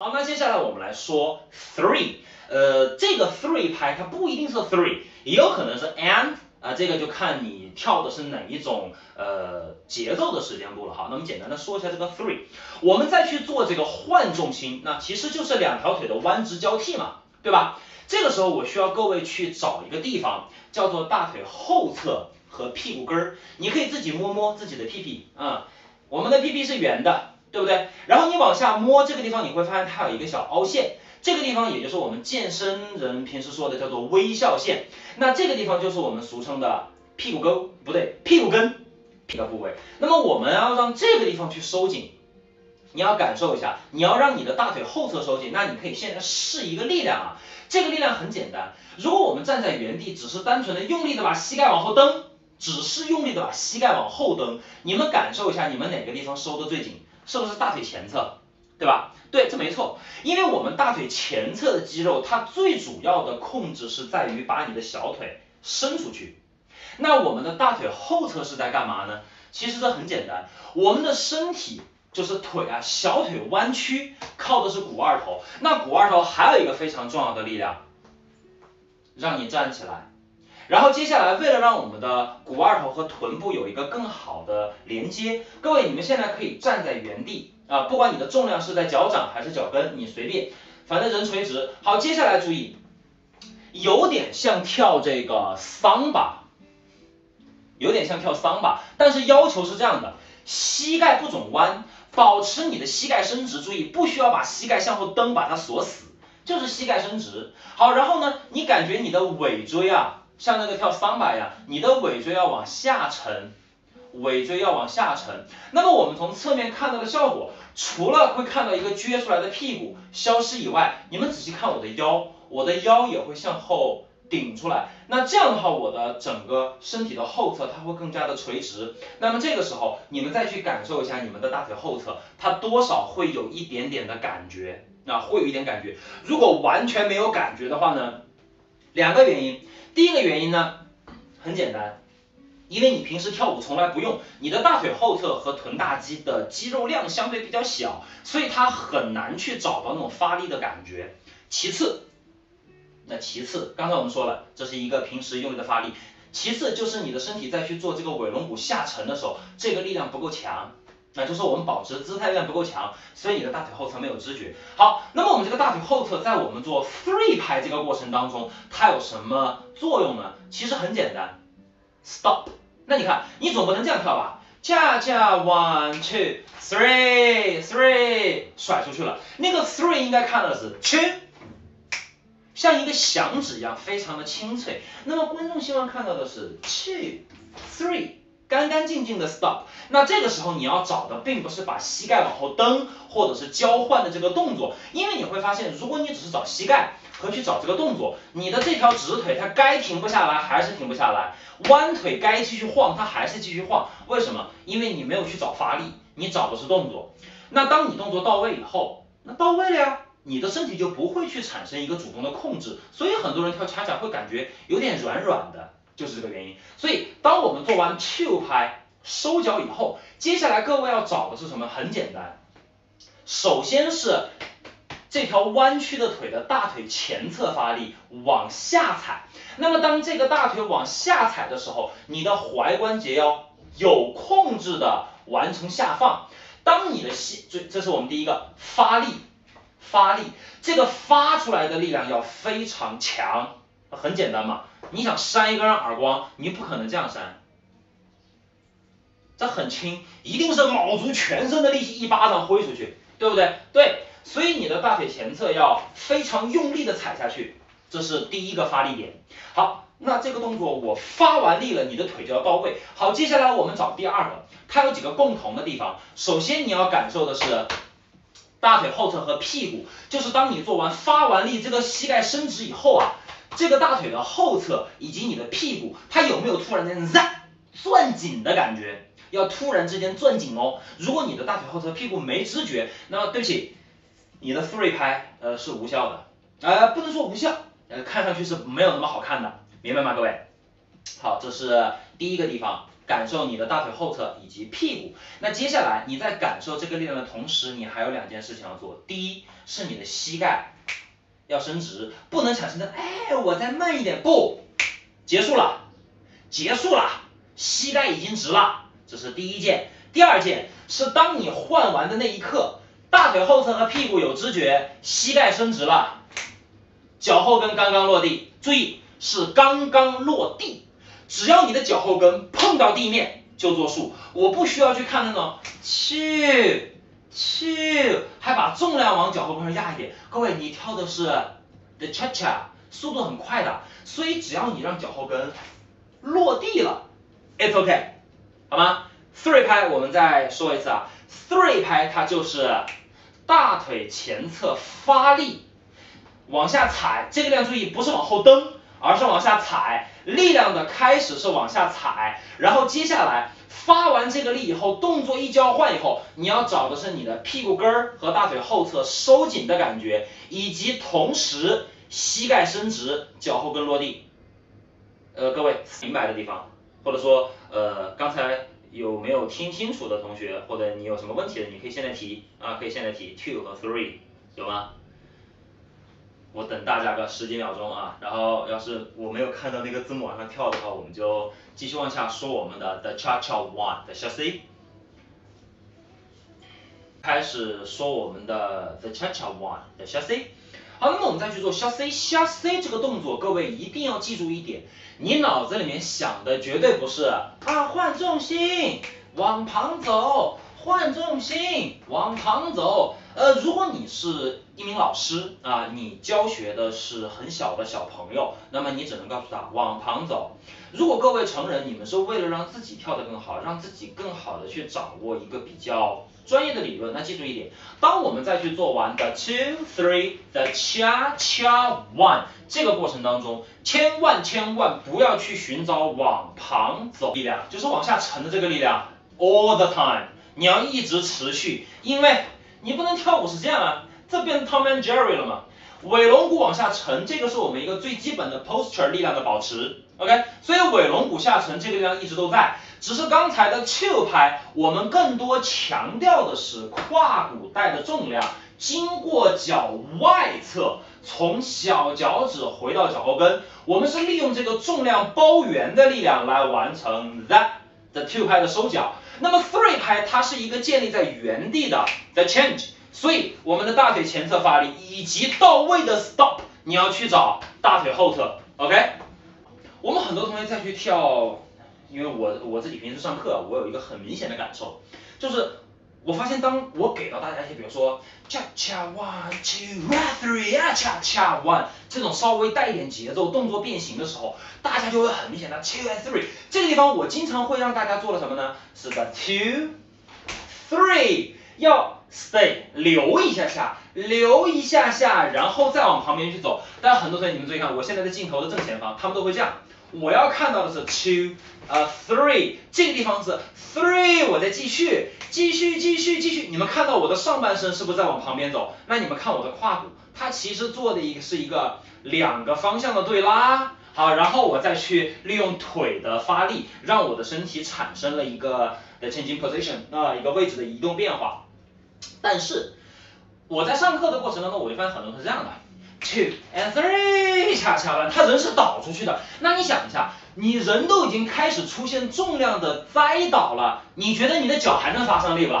好，那接下来我们来说 three，呃，这个 three 拍它不一定是 three，也有可能是 and，啊，这个就看你跳的是哪一种呃节奏的时间步了哈。那我们简单的说一下这个 three，我们再去做这个换重心，那其实就是两条腿的弯直交替嘛，对吧？这个时候我需要各位去找一个地方，叫做大腿后侧和屁股根儿，你可以自己摸摸自己的屁屁啊，我们的屁屁是圆的。对不对？然后你往下摸这个地方，你会发现它有一个小凹陷，这个地方也就是我们健身人平时说的叫做微笑线。那这个地方就是我们俗称的屁股沟，不对，屁股根这个部位。那么我们要让这个地方去收紧，你要感受一下，你要让你的大腿后侧收紧。那你可以现在试一个力量啊，这个力量很简单。如果我们站在原地，只是单纯的用力的把膝盖往后蹬，只是用力的把膝盖往后蹬，你们感受一下，你们哪个地方收的最紧？是不是大腿前侧，对吧？对，这没错，因为我们大腿前侧的肌肉，它最主要的控制是在于把你的小腿伸出去。那我们的大腿后侧是在干嘛呢？其实这很简单，我们的身体就是腿啊，小腿弯曲靠的是股二头。那股二头还有一个非常重要的力量，让你站起来。然后接下来，为了让我们的股二头和臀部有一个更好的连接，各位你们现在可以站在原地啊，不管你的重量是在脚掌还是脚跟，你随便，反正人垂直。好，接下来注意，有点像跳这个桑巴，有点像跳桑巴，但是要求是这样的，膝盖不准弯，保持你的膝盖伸直，注意不需要把膝盖向后蹬把它锁死，就是膝盖伸直。好，然后呢，你感觉你的尾椎啊。像那个跳桑巴一样，你的尾椎要往下沉，尾椎要往下沉。那么我们从侧面看到的效果，除了会看到一个撅出来的屁股消失以外，你们仔细看我的腰，我的腰也会向后顶出来。那这样的话，我的整个身体的后侧它会更加的垂直。那么这个时候，你们再去感受一下你们的大腿后侧，它多少会有一点点的感觉，啊，会有一点感觉。如果完全没有感觉的话呢，两个原因。第一个原因呢，很简单，因为你平时跳舞从来不用你的大腿后侧和臀大肌的肌肉量相对比较小，所以它很难去找到那种发力的感觉。其次，那其次，刚才我们说了，这是一个平时用力的发力。其次就是你的身体在去做这个尾龙骨下沉的时候，这个力量不够强。那就是我们保持姿态力量不够强，所以你的大腿后侧没有知觉。好，那么我们这个大腿后侧在我们做 three 拍这个过程当中，它有什么作用呢？其实很简单，stop。那你看，你总不能这样跳吧？恰恰 one two three three 甩出去了。那个 three 应该看到的是 two，像一个响指一样，非常的清脆。那么观众希望看到的是 two three。干干净净的 stop，那这个时候你要找的并不是把膝盖往后蹬，或者是交换的这个动作，因为你会发现，如果你只是找膝盖和去找这个动作，你的这条直腿它该停不下来还是停不下来，弯腿该继续晃它还是继续晃，为什么？因为你没有去找发力，你找的是动作。那当你动作到位以后，那到位了呀，你的身体就不会去产生一个主动的控制，所以很多人跳恰恰会感觉有点软软的。就是这个原因，所以当我们做完 two 拍收脚以后，接下来各位要找的是什么？很简单，首先是这条弯曲的腿的大腿前侧发力往下踩。那么当这个大腿往下踩的时候，你的踝关节要有控制的完成下放。当你的膝，这这是我们第一个发力，发力，这个发出来的力量要非常强。很简单嘛，你想扇一个人耳光，你不可能这样扇，这很轻，一定是卯足全身的力气一巴掌挥出去，对不对？对，所以你的大腿前侧要非常用力的踩下去，这是第一个发力点。好，那这个动作我发完力了，你的腿就要到位。好，接下来我们找第二个，它有几个共同的地方。首先你要感受的是大腿后侧和屁股，就是当你做完发完力，这个膝盖伸直以后啊。这个大腿的后侧以及你的屁股，它有没有突然间在攥紧的感觉？要突然之间攥紧哦。如果你的大腿后侧屁股没知觉，那么对不起，你的 three 拍呃是无效的，呃不能说无效，呃看上去是没有那么好看的，明白吗各位？好，这是第一个地方，感受你的大腿后侧以及屁股。那接下来你在感受这个力量的同时，你还有两件事情要做。第一是你的膝盖要伸直，不能产生的哎，我再慢一点，不，结束了，结束了，膝盖已经直了，这是第一件。第二件是当你换完的那一刻，大腿后侧和屁股有知觉，膝盖伸直了，脚后跟刚刚落地，注意是刚刚落地。只要你的脚后跟碰到地面就做数，我不需要去看那种去 Two，，还把重量往脚后跟上压一点。各位，你跳的是 the cha cha，速度很快的，所以只要你让脚后跟落地了，it's okay，好吗？three 拍我们再说一次啊，three 拍它就是大腿前侧发力往下踩，这个量注意不是往后蹬。而是往下踩，力量的开始是往下踩，然后接下来发完这个力以后，动作一交换以后，你要找的是你的屁股根儿和大腿后侧收紧的感觉，以及同时膝盖伸直，脚后跟落地。呃，各位明白的地方，或者说呃刚才有没有听清楚的同学，或者你有什么问题的，你可以现在提啊，可以现在提 two 和 three 有吗？我等大家个十几秒钟啊，然后要是我没有看到那个字母往上跳的话，我们就继续往下说我们的 the cha cha one 的 chasse，开始说我们的 the cha cha one 的 chasse。好，那么我们再去做 chasse chasse 这个动作，各位一定要记住一点，你脑子里面想的绝对不是啊换重心往旁走，换重心往旁走。呃，如果你是一名老师啊，你教学的是很小的小朋友，那么你只能告诉他往旁走。如果各位成人，你们是为了让自己跳得更好，让自己更好的去掌握一个比较专业的理论，那记住一点，当我们再去做完的 two three 的 cha cha one 这个过程当中，千万千万不要去寻找往旁走力量，就是往下沉的这个力量，all the time，你要一直持续，因为。你不能跳舞是这样啊，这变成 Tom and Jerry 了嘛？尾龙骨往下沉，这个是我们一个最基本的 posture 力量的保持，OK？所以尾龙骨下沉这个力量一直都在，只是刚才的 two 拍，我们更多强调的是胯骨带的重量经过脚外侧，从小脚趾回到脚后跟，我们是利用这个重量包圆的力量来完成 that 的 two 拍的收脚。那么 three 拍它是一个建立在原地的 the change，所以我们的大腿前侧发力以及到位的 stop，你要去找大腿后侧，OK？我们很多同学再去跳，因为我我自己平时上课，我有一个很明显的感受，就是。我发现，当我给到大家一些，比如说恰恰 one two three 啊，恰恰 one 这种稍微带一点节奏、动作变形的时候，大家就会很明显的 two and three。这个地方我经常会让大家做的什么呢？是的 two three 要 stay 留一下下，留一下下，然后再往旁边去走。但很多同学你们注意看，我现在的镜头的正前方，他们都会这样。我要看到的是 two，呃 three，这个地方是 three，我再继续，继续，继续，继续。你们看到我的上半身是不是在往旁边走？那你们看我的胯骨，它其实做的一个是一个两个方向的对拉。好，然后我再去利用腿的发力，让我的身体产生了一个 the changing position，啊，一个位置的移动变化。但是我在上课的过程当中，我就发现很多人是这样的。two and three，恰恰完，他人是倒出去的。那你想一下，你人都已经开始出现重量的栽倒了，你觉得你的脚还能发上力不？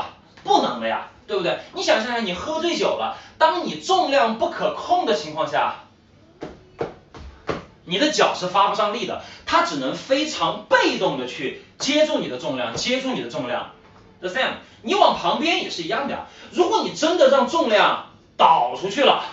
不能了呀，对不对？你想象一下，你喝醉酒了，当你重量不可控的情况下，你的脚是发不上力的，它只能非常被动的去接住你的重量，接住你的重量。The same，你往旁边也是一样的。如果你真的让重量倒出去了。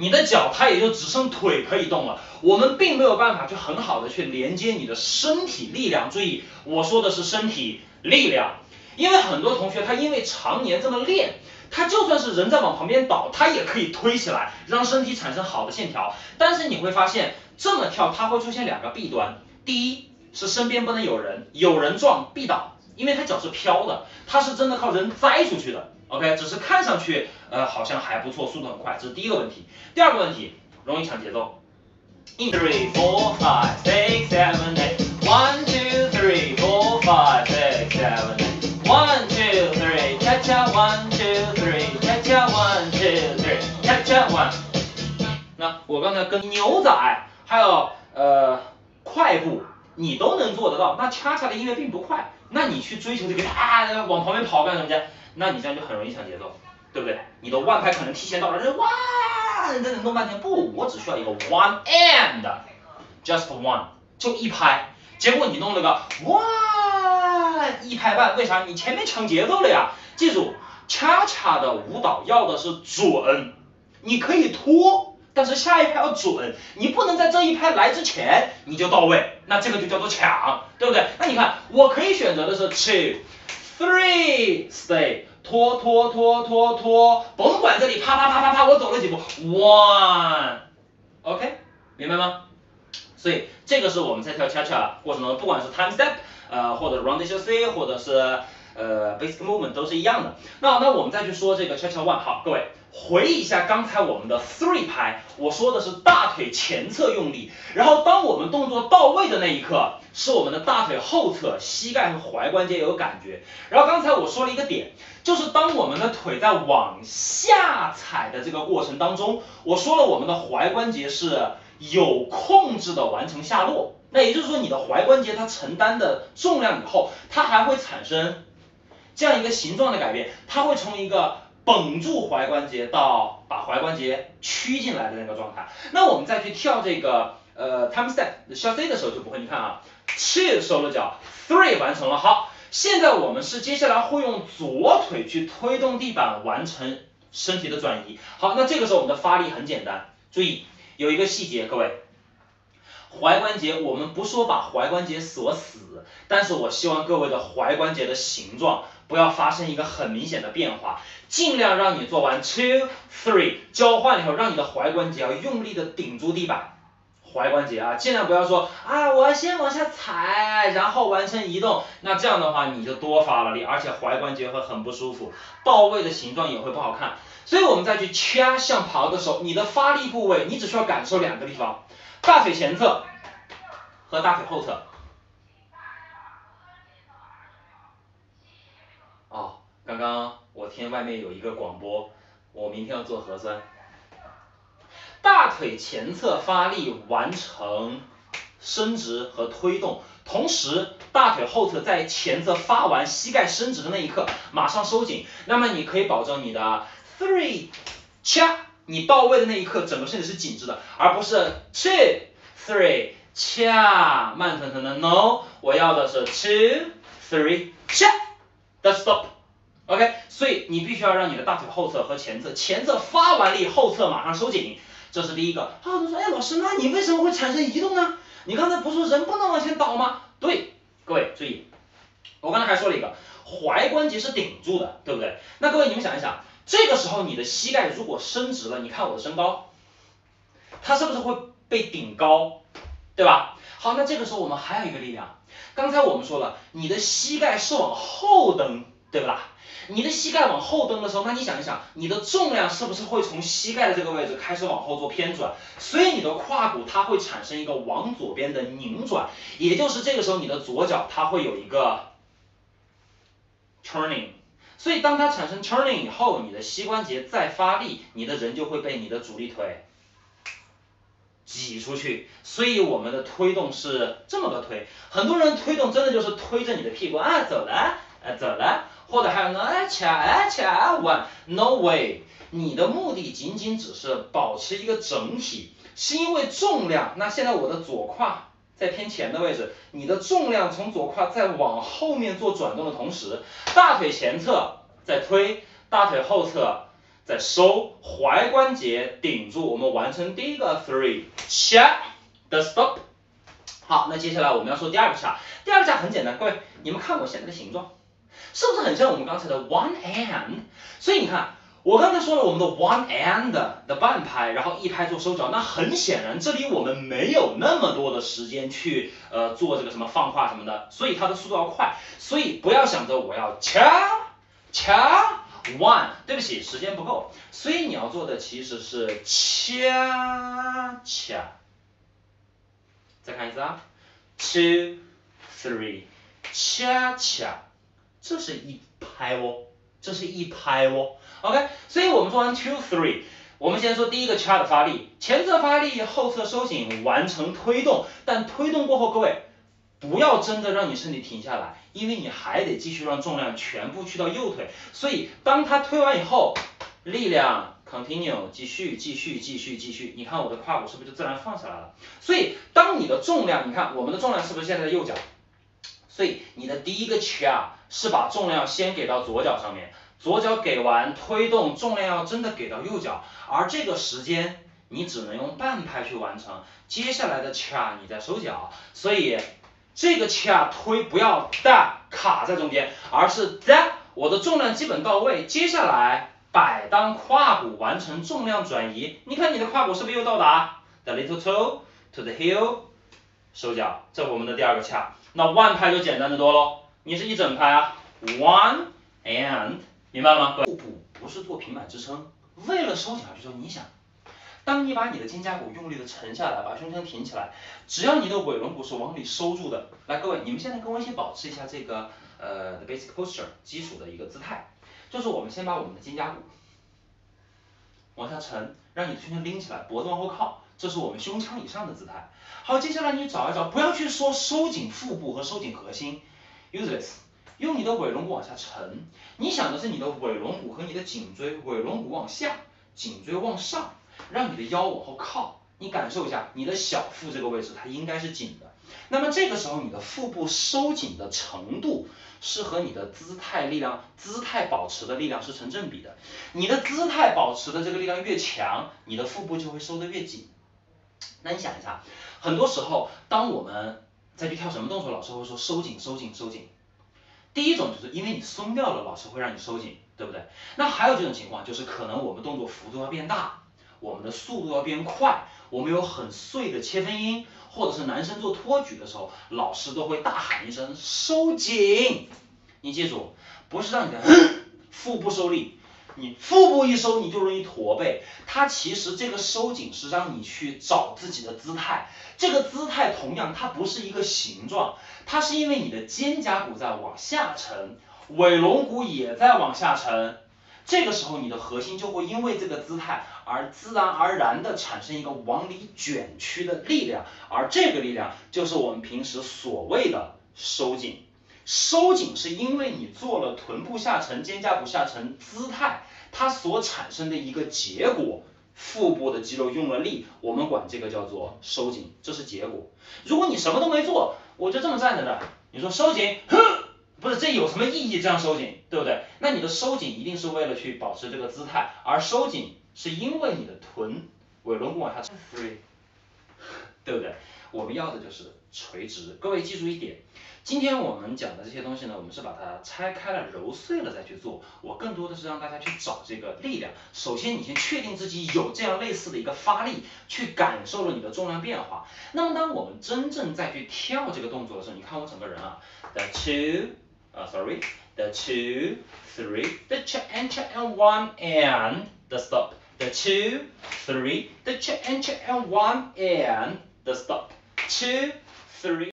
你的脚它也就只剩腿可以动了，我们并没有办法去很好的去连接你的身体力量。注意，我说的是身体力量，因为很多同学他因为常年这么练，他就算是人在往旁边倒，他也可以推起来，让身体产生好的线条。但是你会发现这么跳，它会出现两个弊端，第一是身边不能有人，有人撞必倒，因为他脚是飘的，他是真的靠人栽出去的。OK，只是看上去呃好像还不错，速度很快。这是第一个问题，第二个问题容易抢节奏。three four five six seven eight one two three four five six seven eight one two three 恰恰 one two three 恰恰 one two three 恰恰 one。那我刚才跟牛仔还有呃快步，你都能做得到，那恰恰的音乐并不快，那你去追求这个啊，往旁边跑干什么去？那你这样就很容易抢节奏，对不对？你的 one 拍可能提前到了，这哇，在那弄半天。不，我只需要一个 one and，just one，就一拍。结果你弄了个哇一拍半，为啥？你前面抢节奏了呀。记住，恰恰的舞蹈要的是准，你可以拖，但是下一拍要准，你不能在这一拍来之前你就到位，那这个就叫做抢，对不对？那你看，我可以选择的是 two。Three stay，拖拖拖拖拖，甭管这里啪啪啪啪啪，我走了几步，one，OK，明白吗？所以这个是我们在跳恰恰过程中，不管是 time step，呃，或者 round C，或者是呃 basic movement 都是一样的。那那我们再去说这个 cha cha one，好，各位。回忆一下刚才我们的 three 拍，我说的是大腿前侧用力，然后当我们动作到位的那一刻，是我们的大腿后侧、膝盖和踝关节有感觉。然后刚才我说了一个点，就是当我们的腿在往下踩的这个过程当中，我说了我们的踝关节是有控制的完成下落。那也就是说，你的踝关节它承担的重量以后，它还会产生这样一个形状的改变，它会从一个。绷住踝关节到把踝关节屈进来的那个状态，那我们再去跳这个呃 time step 小 C 的时候就不会，你看啊，two 收了脚，three 完成了，好，现在我们是接下来会用左腿去推动地板完成身体的转移，好，那这个时候我们的发力很简单，注意有一个细节，各位，踝关节我们不说把踝关节锁死，但是我希望各位的踝关节的形状。不要发生一个很明显的变化，尽量让你做完 two three 交换以后，让你的踝关节要用力的顶住地板，踝关节啊，尽量不要说啊，我要先往下踩，然后完成移动，那这样的话你就多发了力，而且踝关节会很不舒服，到位的形状也会不好看。所以我们再去掐向刨的时候，你的发力部位，你只需要感受两个地方，大腿前侧和大腿后侧。刚刚我听外面有一个广播，我明天要做核酸。大腿前侧发力完成伸直和推动，同时大腿后侧在前侧发完膝盖伸直的那一刻马上收紧，那么你可以保证你的 three 掐，你到位的那一刻整个身体是紧致的，而不是 two three 掐慢腾腾的 no，我要的是 two three 掐，the stop。OK，所以你必须要让你的大腿后侧和前侧，前侧发完力，后侧马上收紧，这是第一个。好多人说，哎，老师，那你为什么会产生移动呢？你刚才不是说人不能往前倒吗？对，各位注意，我刚才还说了一个，踝关节是顶住的，对不对？那各位你们想一想，这个时候你的膝盖如果伸直了，你看我的身高，它是不是会被顶高，对吧？好，那这个时候我们还有一个力量，刚才我们说了，你的膝盖是往后蹬，对不啦？你的膝盖往后蹬的时候，那你想一想，你的重量是不是会从膝盖的这个位置开始往后做偏转？所以你的胯骨它会产生一个往左边的拧转，也就是这个时候你的左脚它会有一个 turning。所以当它产生 turning 以后，你的膝关节再发力，你的人就会被你的主力腿挤出去。所以我们的推动是这么个推，很多人推动真的就是推着你的屁股啊走了，啊走了。或者还有呢，哎掐哎掐 one，no way，你的目的仅仅只是保持一个整体，是因为重量。那现在我的左胯在偏前的位置，你的重量从左胯在往后面做转动的同时，大腿前侧在推，大腿后侧在收，踝关节顶住，我们完成第一个 three，切，the stop。好，那接下来我们要说第二个下，第二个下很简单，各位你们看我现在的形状。是不是很像我们刚才的 one and？所以你看，我刚才说了我们的 one and 的半拍，然后一拍做收脚，那很显然这里我们没有那么多的时间去呃做这个什么放胯什么的，所以它的速度要快。所以不要想着我要掐掐 one，对不起，时间不够。所以你要做的其实是掐掐。再看一次啊，two three 掐掐。这是一拍哦，这是一拍哦，OK，所以我们做完 two three，我们先说第一个 cha 的发力，前侧发力，后侧收紧，完成推动。但推动过后，各位不要真的让你身体停下来，因为你还得继续让重量全部去到右腿。所以当他推完以后，力量 continue 继续继续继续继续，你看我的胯骨是不是就自然放下来了？所以当你的重量，你看我们的重量是不是现在在右脚？所以你的第一个 cha 是把重量先给到左脚上面。左脚给完推动，重量要真的给到右脚，而这个时间你只能用半拍去完成。接下来的恰你在收脚，所以这个恰推不要哒卡在中间，而是哒，我的重量基本到位。接下来摆裆胯骨完成重量转移，你看你的胯骨是不是又到达？The little toe to the heel，收脚，这我们的第二个恰。那 one 拍就简单的多喽，你是一整拍啊，one and。明白吗？腹部不是做平板支撑，为了收紧而去做。你想，当你把你的肩胛骨用力的沉下来，把胸腔挺起来，只要你的尾龙骨是往里收住的。来，各位，你们现在跟我一起保持一下这个呃 the basic posture 基础的一个姿态，就是我们先把我们的肩胛骨往下沉，让你的胸腔拎起来，脖子往后靠，这是我们胸腔以上的姿态。好，接下来你找一找，不要去说收紧腹部和收紧核心，useless。用你的尾龙骨往下沉，你想的是你的尾龙骨和你的颈椎，尾龙骨往下，颈椎往上，让你的腰往后靠，你感受一下你的小腹这个位置它应该是紧的，那么这个时候你的腹部收紧的程度是和你的姿态力量、姿态保持的力量是成正比的，你的姿态保持的这个力量越强，你的腹部就会收得越紧。那你想一下，很多时候当我们再去跳什么动作，老师会说收紧、收紧、收紧。第一种就是因为你松掉了，老师会让你收紧，对不对？那还有这种情况，就是可能我们动作幅度要变大，我们的速度要变快，我们有很碎的切分音，或者是男生做托举的时候，老师都会大喊一声收紧。你记住，不是让你的腹部受力。你腹部一收，你就容易驼背。它其实这个收紧是让你去找自己的姿态。这个姿态同样，它不是一个形状，它是因为你的肩胛骨在往下沉，尾龙骨也在往下沉。这个时候，你的核心就会因为这个姿态而自然而然的产生一个往里卷曲的力量，而这个力量就是我们平时所谓的收紧。收紧是因为你做了臀部下沉、肩胛骨下沉姿态，它所产生的一个结果，腹部的肌肉用了力，我们管这个叫做收紧，这是结果。如果你什么都没做，我就这么站着的，你说收紧，哼，不是这有什么意义？这样收紧，对不对？那你的收紧一定是为了去保持这个姿态，而收紧是因为你的臀尾轮骨往下沉，对不对？我们要的就是垂直。各位记住一点。今天我们讲的这些东西呢，我们是把它拆开了、揉碎了再去做。我更多的是让大家去找这个力量。首先，你先确定自己有这样类似的一个发力，去感受了你的重量变化。那么，当我们真正再去跳这个动作的时候，你看我整个人啊，the two，啊，sorry，the two，three，the check and check and one and the stop，the two，three，the check and check and one and the stop. Two, three.